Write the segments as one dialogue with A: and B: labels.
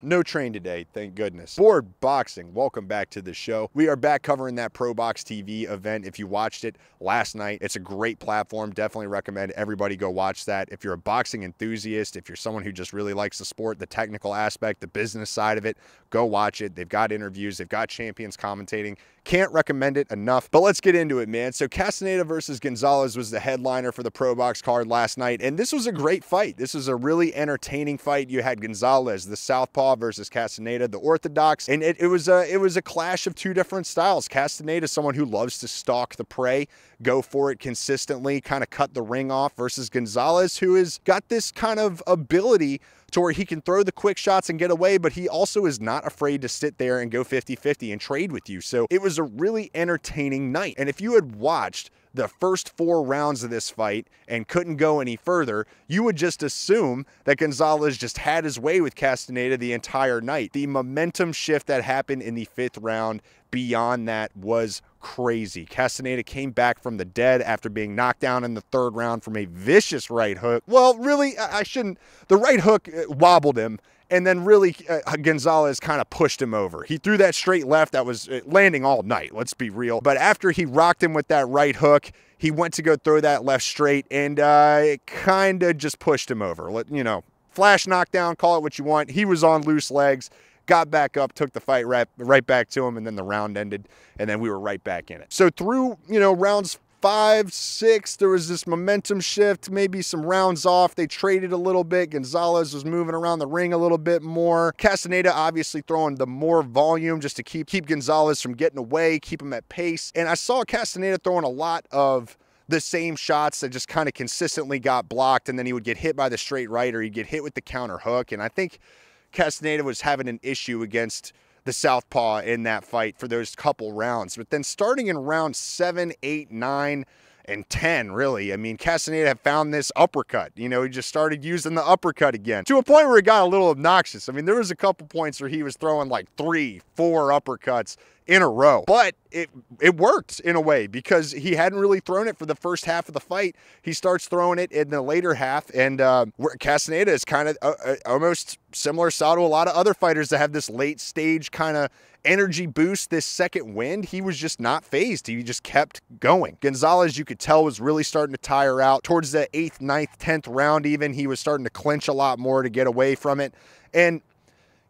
A: No train today, thank goodness. Bored Boxing, welcome back to the show. We are back covering that Pro Box TV event. If you watched it last night, it's a great platform. Definitely recommend everybody go watch that. If you're a boxing enthusiast, if you're someone who just really likes the sport, the technical aspect, the business side of it, go watch it. They've got interviews, they've got champions commentating. Can't recommend it enough. But let's get into it, man. So Castaneda versus Gonzalez was the headliner for the Pro Box card last night, and this was a great fight. This was a really entertaining fight. You had Gonzalez, the southpaw versus Castaneda, the orthodox. And it, it was a it was a clash of two different styles. Castaneda, someone who loves to stalk the prey, go for it consistently, kind of cut the ring off, versus Gonzalez, who has got this kind of ability to where he can throw the quick shots and get away, but he also is not afraid to sit there and go 50 50 and trade with you. So it was a really entertaining night. And if you had watched the first four rounds of this fight and couldn't go any further, you would just assume that Gonzalez just had his way with Castaneda the entire night. The momentum shift that happened in the fifth round beyond that was crazy. Castaneda came back from the dead after being knocked down in the third round from a vicious right hook. Well, really, I shouldn't. The right hook uh, wobbled him and then really uh, Gonzalez kind of pushed him over. He threw that straight left that was uh, landing all night, let's be real. But after he rocked him with that right hook, he went to go throw that left straight and uh, it kind of just pushed him over. Let, you know, flash knockdown, call it what you want. He was on loose legs got back up, took the fight right, right back to him, and then the round ended, and then we were right back in it. So through, you know, rounds five, six, there was this momentum shift, maybe some rounds off. They traded a little bit. Gonzalez was moving around the ring a little bit more. Castaneda obviously throwing the more volume just to keep keep Gonzalez from getting away, keep him at pace. And I saw Castaneda throwing a lot of the same shots that just kind of consistently got blocked, and then he would get hit by the straight right or he'd get hit with the counter hook. And I think Castaneda was having an issue against the Southpaw in that fight for those couple rounds. But then starting in round seven, eight, nine, and 10, really. I mean, Castaneda had found this uppercut. You know, he just started using the uppercut again to a point where it got a little obnoxious. I mean, there was a couple points where he was throwing like three, four uppercuts in a row. But it it worked in a way because he hadn't really thrown it for the first half of the fight. He starts throwing it in the later half, and uh, Castaneda is kind of uh, uh, almost similar style to a lot of other fighters that have this late stage kind of energy boost, this second wind. He was just not phased. He just kept going. Gonzalez, you could tell, was really starting to tire out. Towards the eighth, ninth, tenth round, even, he was starting to clinch a lot more to get away from it. And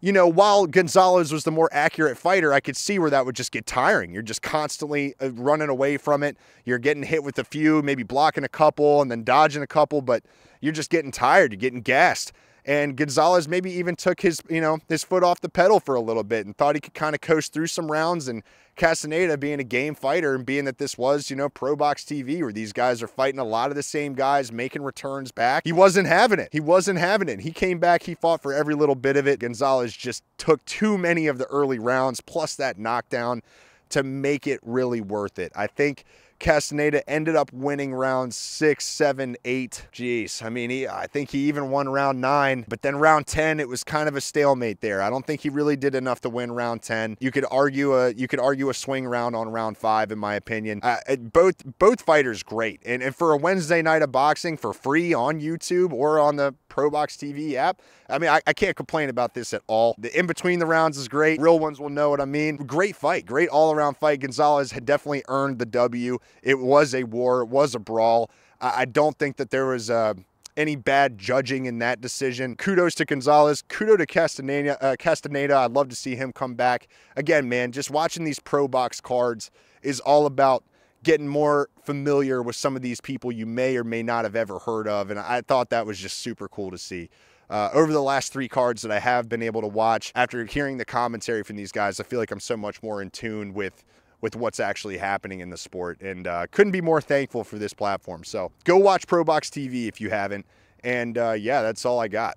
A: you know, while Gonzalez was the more accurate fighter, I could see where that would just get tiring. You're just constantly uh, running away from it. You're getting hit with a few, maybe blocking a couple and then dodging a couple, but you're just getting tired. You're getting gassed. And Gonzalez maybe even took his, you know, his foot off the pedal for a little bit and thought he could kind of coast through some rounds. And Castaneda being a game fighter and being that this was, you know, Pro Box TV where these guys are fighting a lot of the same guys, making returns back. He wasn't having it. He wasn't having it. He came back, he fought for every little bit of it. Gonzalez just took too many of the early rounds, plus that knockdown to make it really worth it. I think Castaneda ended up winning round six, seven, eight. Jeez, I mean, he, I think he even won round nine, but then round 10, it was kind of a stalemate there. I don't think he really did enough to win round 10. You could argue a, you could argue a swing round on round five, in my opinion. Uh, both, both fighters great. And, and for a Wednesday night of boxing for free on YouTube or on the Pro Box TV app, I mean, I, I can't complain about this at all. The in between the rounds is great. Real ones will know what I mean. Great fight, great all around fight. Gonzalez had definitely earned the W. It was a war, it was a brawl. I, I don't think that there was. Uh, any bad judging in that decision. Kudos to Gonzalez. Kudos to Castaneda. Uh, Castaneda. I'd love to see him come back. Again, man, just watching these pro box cards is all about getting more familiar with some of these people you may or may not have ever heard of. And I thought that was just super cool to see. Uh, over the last three cards that I have been able to watch, after hearing the commentary from these guys, I feel like I'm so much more in tune with with what's actually happening in the sport, and uh, couldn't be more thankful for this platform. So go watch ProBox TV if you haven't, and uh, yeah, that's all I got.